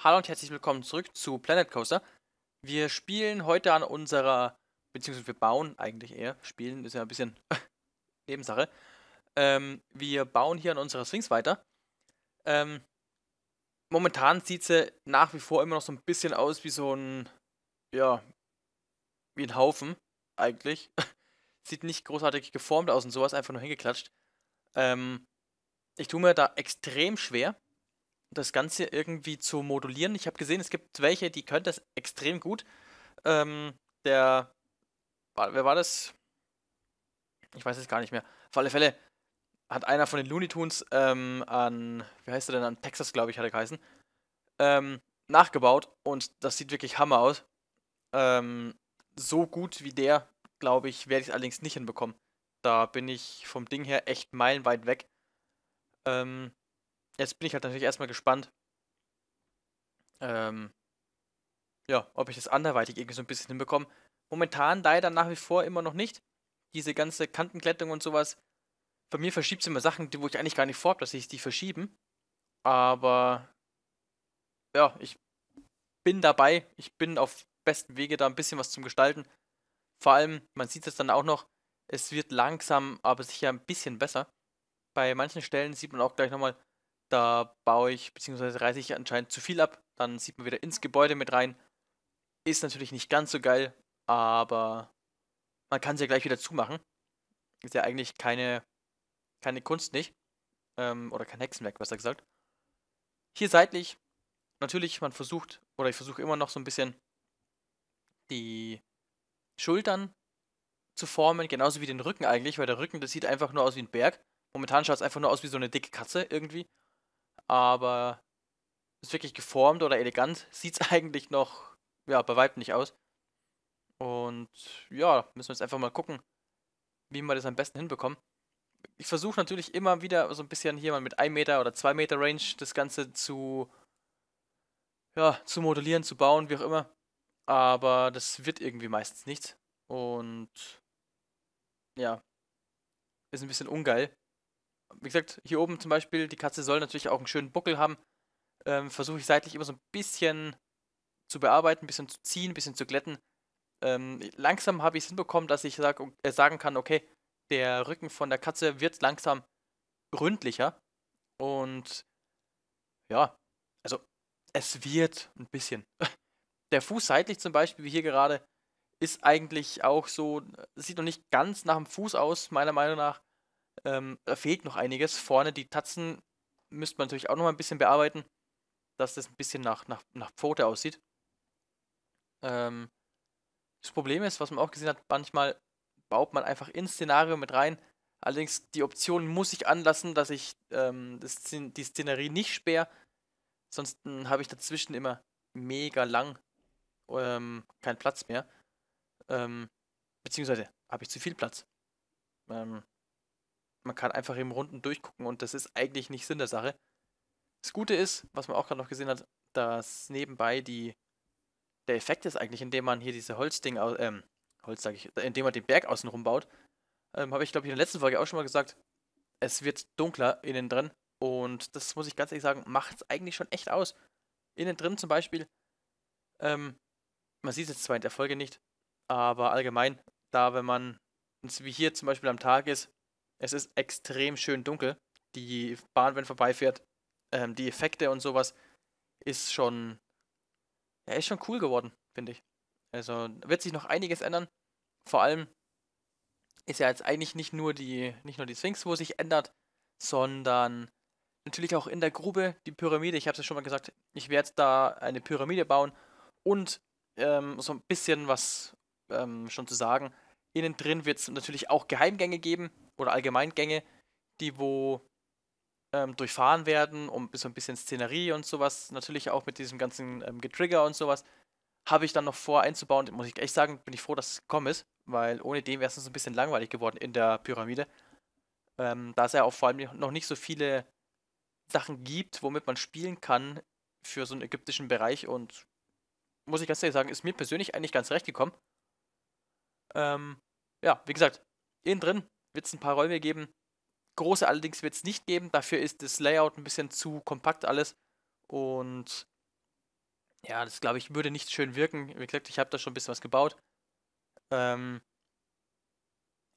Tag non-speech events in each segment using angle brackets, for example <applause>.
Hallo und herzlich willkommen zurück zu Planet Coaster. Wir spielen heute an unserer, beziehungsweise wir bauen eigentlich eher, spielen ist ja ein bisschen <laughs> Nebensache. Ähm, wir bauen hier an unserer Sphinx weiter. Ähm, momentan sieht sie nach wie vor immer noch so ein bisschen aus wie so ein, ja, wie ein Haufen eigentlich. <laughs> sieht nicht großartig geformt aus und sowas, einfach nur hingeklatscht. Ähm, ich tue mir da extrem schwer das Ganze irgendwie zu modulieren. Ich habe gesehen, es gibt welche, die können das extrem gut. Ähm, der, wer war das? Ich weiß es gar nicht mehr. Auf alle Fälle hat einer von den Looney Tunes ähm, an, wie heißt er denn, an Texas, glaube ich, hat er geheißen, ähm, nachgebaut und das sieht wirklich Hammer aus. Ähm, so gut wie der, glaube ich, werde ich es allerdings nicht hinbekommen. Da bin ich vom Ding her echt meilenweit weg. Ähm, jetzt bin ich halt natürlich erstmal gespannt, ähm, ja, ob ich das anderweitig irgendwie so ein bisschen hinbekomme. Momentan leider nach wie vor immer noch nicht. Diese ganze Kantenklettung und sowas. Bei mir verschiebt es immer Sachen, die, wo ich eigentlich gar nicht vorhabe, dass ich die verschieben. Aber ja, ich bin dabei. Ich bin auf besten Wege, da ein bisschen was zum Gestalten. Vor allem, man sieht es dann auch noch, es wird langsam, aber sicher ein bisschen besser. Bei manchen Stellen sieht man auch gleich nochmal, da baue ich bzw. reiße ich anscheinend zu viel ab. Dann sieht man wieder ins Gebäude mit rein. Ist natürlich nicht ganz so geil, aber man kann es ja gleich wieder zumachen. Ist ja eigentlich keine, keine Kunst nicht. Ähm, oder kein Hexenwerk, besser gesagt. Hier seitlich, natürlich, man versucht, oder ich versuche immer noch so ein bisschen die Schultern zu formen, genauso wie den Rücken eigentlich, weil der Rücken, das sieht einfach nur aus wie ein Berg. Momentan schaut es einfach nur aus wie so eine dicke Katze irgendwie aber ist wirklich geformt oder elegant. <laughs> Sieht es eigentlich noch, ja, bei weitem nicht aus. Und ja, müssen wir jetzt einfach mal gucken, wie wir das am besten hinbekommen. Ich versuche natürlich immer wieder so ein bisschen hier mal mit 1 Meter oder 2 Meter Range das Ganze zu, ja, zu modellieren, zu bauen, wie auch immer. Aber das wird irgendwie meistens nichts. Und ja, ist ein bisschen ungeil wie gesagt, hier oben zum Beispiel, die Katze soll natürlich auch einen schönen Buckel haben. Ähm, Versuche ich seitlich immer so ein bisschen zu bearbeiten, ein bisschen zu ziehen, ein bisschen zu glätten. Ähm, langsam habe ich es hinbekommen, dass ich sag, äh, sagen kann, okay, der Rücken von der Katze wird langsam ründlicher. Und ja, also es wird ein bisschen. <laughs> Der Fuß seitlich zum Beispiel, wie hier gerade, ist eigentlich auch so, sieht noch nicht ganz nach dem Fuß aus, meiner Meinung nach. Ähm, da fehlt noch einiges. Vorne die Tatzen müsste man natürlich auch noch mal ein bisschen bearbeiten, dass das ein bisschen nach, nach, nach Pfote aussieht. Ähm, das Problem ist, was man auch gesehen hat, manchmal baut man einfach ins Szenario mit rein. Allerdings die Option muss ich anlassen, dass ich ähm, das, die Szenerie nicht sperre. Sonst habe ich dazwischen immer mega lang ähm, keinen Platz mehr. Ähm, beziehungsweise habe ich zu viel Platz. Ähm, man kann einfach im Runden durchgucken und das ist eigentlich nicht Sinn der Sache. Das Gute ist, was man auch gerade noch gesehen hat, dass nebenbei die der Effekt ist eigentlich, indem man hier diese Holzding, ähm, Holz sage ich, indem man den Berg außenrum baut, ähm, habe ich glaube ich in der letzten Folge auch schon mal gesagt, es wird dunkler innen drin und das muss ich ganz ehrlich sagen, macht es eigentlich schon echt aus. Innen drin zum Beispiel, ähm, man sieht es jetzt zwar in der Folge nicht, aber allgemein, da wenn man, wie hier zum Beispiel am Tag ist, es ist extrem schön dunkel. Die Bahn, wenn vorbeifährt, ähm, die Effekte und sowas ist schon, ja, ist schon cool geworden, finde ich. Also wird sich noch einiges ändern. Vor allem ist ja jetzt eigentlich nicht nur die, nicht nur die Sphinx, wo sich ändert, sondern natürlich auch in der Grube die Pyramide. Ich habe es ja schon mal gesagt, ich werde da eine Pyramide bauen und ähm, so ein bisschen was ähm, schon zu sagen. Innen drin wird es natürlich auch Geheimgänge geben oder Allgemeingänge, die wo ähm, durchfahren werden, um so ein bisschen Szenerie und sowas, natürlich auch mit diesem ganzen ähm, Getrigger und sowas, habe ich dann noch vor einzubauen. Muss ich echt sagen, bin ich froh, dass es gekommen ist, weil ohne den wäre es ein bisschen langweilig geworden in der Pyramide. Ähm, da es ja auch vor allem noch nicht so viele Sachen gibt, womit man spielen kann für so einen ägyptischen Bereich und muss ich ganz ehrlich sagen, ist mir persönlich eigentlich ganz recht gekommen. Ähm, ja, wie gesagt, innen drin wird es ein paar Räume geben. Große allerdings wird es nicht geben. Dafür ist das Layout ein bisschen zu kompakt alles. Und Ja, das glaube ich würde nicht schön wirken. Wie gesagt, ich habe da schon ein bisschen was gebaut. Ähm,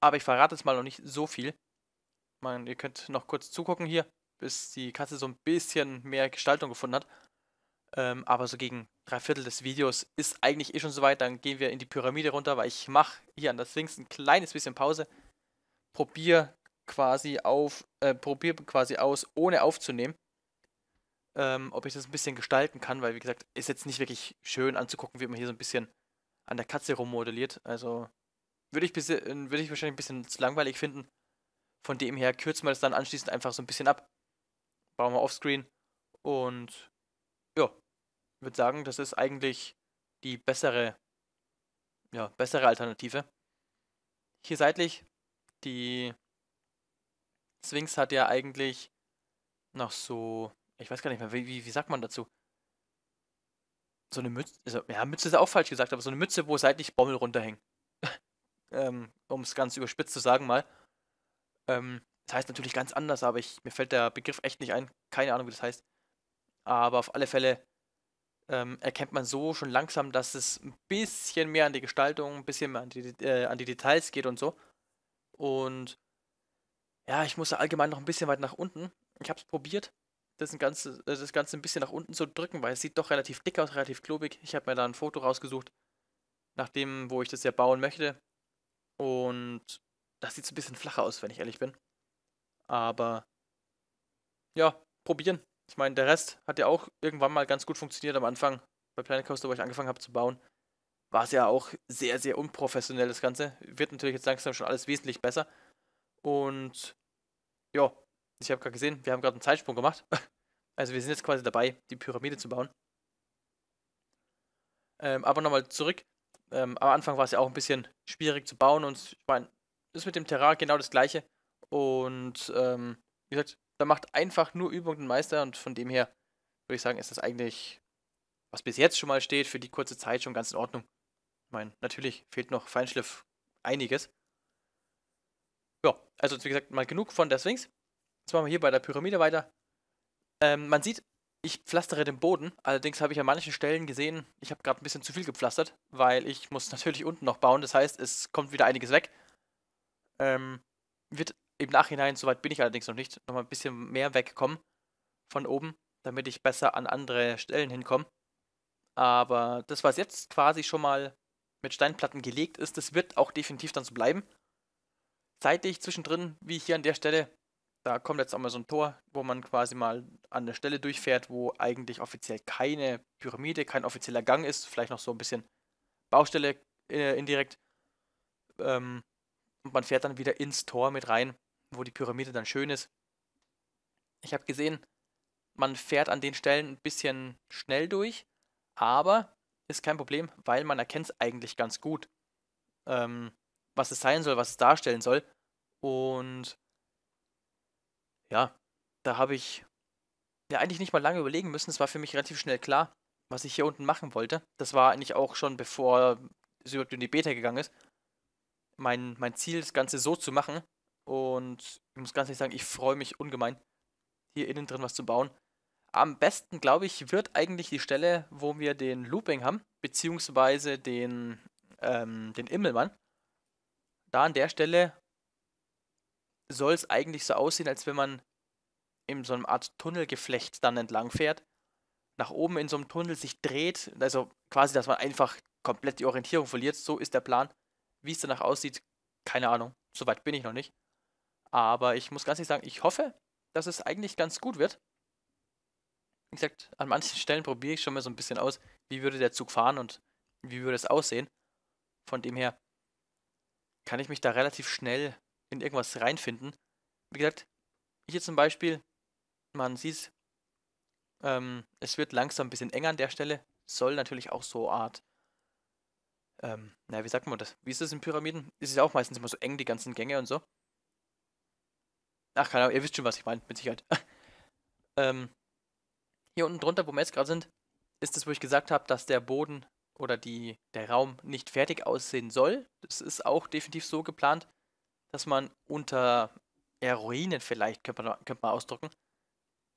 aber ich verrate jetzt mal noch nicht so viel. Man, ihr könnt noch kurz zugucken hier, bis die Katze so ein bisschen mehr Gestaltung gefunden hat. Ähm, aber so gegen drei Viertel des Videos ist eigentlich eh schon soweit. Dann gehen wir in die Pyramide runter, weil ich mache hier an das Links ein kleines bisschen Pause. Probier quasi auf, äh, probier quasi aus, ohne aufzunehmen. Ähm, ob ich das ein bisschen gestalten kann, weil wie gesagt, ist jetzt nicht wirklich schön anzugucken, wie man hier so ein bisschen an der Katze rummodelliert. Also würde ich, würd ich wahrscheinlich ein bisschen zu langweilig finden. Von dem her kürzen wir das dann anschließend einfach so ein bisschen ab. Bauen wir offscreen. Und ja, würde sagen, das ist eigentlich die bessere, ja, bessere Alternative. Hier seitlich, die Sphinx hat ja eigentlich noch so, ich weiß gar nicht mehr, wie, wie, wie sagt man dazu? So eine Mütze, also, ja, Mütze ist auch falsch gesagt, aber so eine Mütze, wo seitlich Bommel runterhängen. <laughs> ähm, um es ganz überspitzt zu sagen mal. Ähm, das heißt natürlich ganz anders, aber ich, mir fällt der Begriff echt nicht ein. Keine Ahnung, wie das heißt. Aber auf alle Fälle ähm, erkennt man so schon langsam, dass es ein bisschen mehr an die Gestaltung, ein bisschen mehr an die, äh, an die Details geht und so. Und ja, ich muss allgemein noch ein bisschen weit nach unten. Ich habe es probiert, das Ganze, äh, das Ganze ein bisschen nach unten zu drücken, weil es sieht doch relativ dick aus, relativ klobig. Ich habe mir da ein Foto rausgesucht, nach dem, wo ich das ja bauen möchte. Und das sieht so ein bisschen flacher aus, wenn ich ehrlich bin. Aber ja, probieren. Ich meine, der Rest hat ja auch irgendwann mal ganz gut funktioniert am Anfang. Bei Planet Coaster, wo ich angefangen habe zu bauen, war es ja auch sehr, sehr unprofessionell, das Ganze. Wird natürlich jetzt langsam schon alles wesentlich besser. Und ja, ich habe gerade gesehen, wir haben gerade einen Zeitsprung gemacht. <laughs> Also wir sind jetzt quasi dabei, die Pyramide zu bauen. Ähm, aber nochmal zurück. Ähm, am Anfang war es ja auch ein bisschen schwierig zu bauen und ich meine, ist mit dem Terrain genau das gleiche. Und ähm, wie gesagt, da macht einfach nur Übung den Meister und von dem her würde ich sagen, ist das eigentlich, was bis jetzt schon mal steht, für die kurze Zeit schon ganz in Ordnung. Ich meine, natürlich fehlt noch Feinschliff einiges. Ja, also wie gesagt, mal genug von der Sphinx. Jetzt machen wir hier bei der Pyramide weiter. Ähm, man sieht, ich pflastere den Boden. Allerdings habe ich an manchen Stellen gesehen, ich habe gerade ein bisschen zu viel gepflastert, weil ich muss <laughs> natürlich unten noch bauen. Das heißt, es kommt wieder einiges weg. Ähm, wird im Nachhinein, soweit bin ich allerdings noch nicht, nochmal ein bisschen mehr wegkommen von oben, damit ich besser an andere Stellen hinkomme. Aber das, was jetzt quasi schon mal mit Steinplatten gelegt ist, das wird auch definitiv dann so bleiben. Seitlich zwischendrin, wie hier an der Stelle, da kommt jetzt auch mal so ein Tor, wo man quasi mal an der Stelle durchfährt, wo eigentlich offiziell keine Pyramide, kein offizieller Gang ist, vielleicht noch so ein bisschen Baustelle äh, indirekt. Ähm, und man fährt dann wieder ins Tor mit rein, wo die Pyramide dann schön ist. Ich habe gesehen, man fährt an den Stellen ein bisschen schnell durch, aber ist kein Problem, weil man erkennt es eigentlich ganz gut, ähm, was es sein soll, was es darstellen soll. Und ja, da habe ich ja eigentlich nicht mal lange überlegen müssen. Es war für mich relativ schnell klar, was ich hier unten machen wollte. Das war eigentlich auch schon bevor es überhaupt in die Beta gegangen ist. Mein, mein Ziel, das Ganze so zu machen. Und ich muss ganz ehrlich sagen, ich freue mich ungemein, hier innen drin was zu bauen. Am besten, glaube ich, wird eigentlich die Stelle, wo wir den Looping haben, beziehungsweise den, ähm, den Immelmann. Da an der Stelle soll es eigentlich so aussehen, als wenn man in so einer Art Tunnelgeflecht dann entlang fährt, nach oben in so einem Tunnel sich dreht, also quasi, dass man einfach komplett die Orientierung verliert. So ist der Plan. Wie es danach aussieht, keine Ahnung. Soweit bin ich noch nicht. Aber ich muss ganz ehrlich sagen, ich hoffe, dass es eigentlich ganz gut wird. Wie gesagt, an manchen Stellen probiere ich schon mal so ein bisschen aus, wie würde der Zug fahren und wie würde es aussehen. Von dem her kann ich mich da relativ schnell in irgendwas reinfinden. Wie gesagt, hier zum Beispiel, man sieht ähm, es wird langsam ein bisschen enger an der Stelle. Soll natürlich auch so Art, ähm, naja, wie sagt man das? Wie ist das in Pyramiden? Ist es auch meistens immer so eng, die ganzen Gänge und so. Ach, keine Ahnung, ihr wisst schon, was ich meine, mit Sicherheit. <laughs> ähm, hier unten drunter, wo wir jetzt gerade sind, ist es, wo ich gesagt habe, dass der Boden oder die, der Raum nicht fertig aussehen soll. Das ist auch definitiv so geplant dass man unter ja, Ruinen vielleicht, könnte man, könnte man ausdrücken,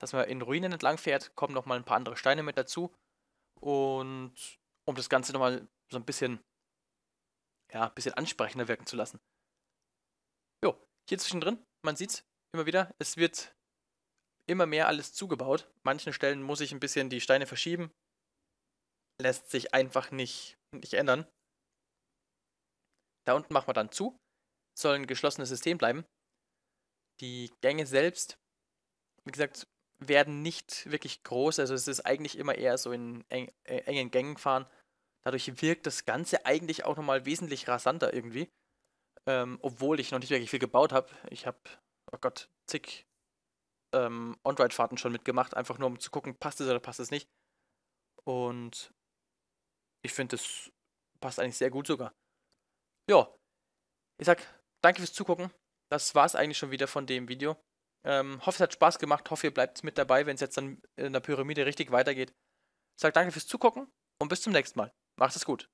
dass man in Ruinen entlang fährt, kommen nochmal ein paar andere Steine mit dazu und um das Ganze nochmal so ein bisschen, ja, ein bisschen ansprechender wirken zu lassen. Jo, hier zwischendrin, man sieht es immer wieder, es wird immer mehr alles zugebaut. Manchen Stellen muss ich ein bisschen die Steine verschieben. Lässt sich einfach nicht, nicht ändern. Da unten machen wir dann zu. Soll ein geschlossenes System bleiben. Die Gänge selbst, wie gesagt, werden nicht wirklich groß. Also es ist eigentlich immer eher so in eng, äh, engen Gängen fahren. Dadurch wirkt das Ganze eigentlich auch nochmal wesentlich rasanter irgendwie. Ähm, obwohl ich noch nicht wirklich viel gebaut habe. Ich habe, oh Gott, zig ähm, On-Ride-Fahrten schon mitgemacht, einfach nur um zu gucken, passt es oder passt es nicht. Und ich finde, das passt eigentlich sehr gut sogar. Ja, ich sag danke fürs Zugucken. Das war es eigentlich schon wieder von dem Video. Ähm, hoffe, es hat Spaß gemacht. Hoffe, ihr bleibt mit dabei, wenn es jetzt dann in der Pyramide richtig weitergeht. Ich sag danke fürs Zugucken und bis zum nächsten Mal. Macht es gut.